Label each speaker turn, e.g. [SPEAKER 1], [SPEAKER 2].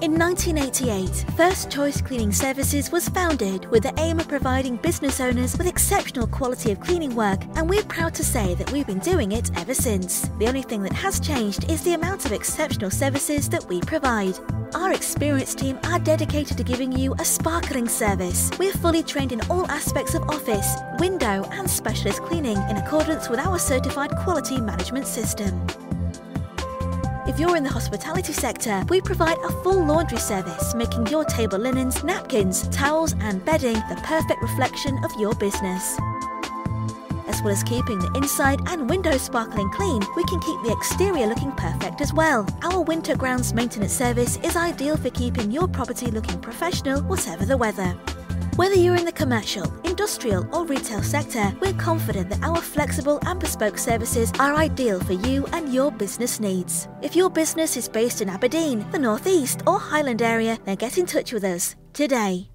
[SPEAKER 1] In 1988, First Choice Cleaning Services was founded with the aim of providing business owners with exceptional quality of cleaning work, and we're proud to say that we've been doing it ever since. The only thing that has changed is the amount of exceptional services that we provide. Our experienced team are dedicated to giving you a sparkling service. We're fully trained in all aspects of office, window, and specialist cleaning in accordance with our certified quality management system. If you're in the hospitality sector, we provide a full laundry service, making your table linens, napkins, towels, and bedding the perfect reflection of your business. As well as keeping the inside and windows sparkling clean, we can keep the exterior looking perfect as well. Our winter grounds maintenance service is ideal for keeping your property looking professional whatever the weather. Whether you're in the commercial, industrial, or retail sector, we're confident that our flexible and bespoke services are ideal for you and your business needs. If your business is based in Aberdeen, the North East, or Highland area, then get in touch with us today.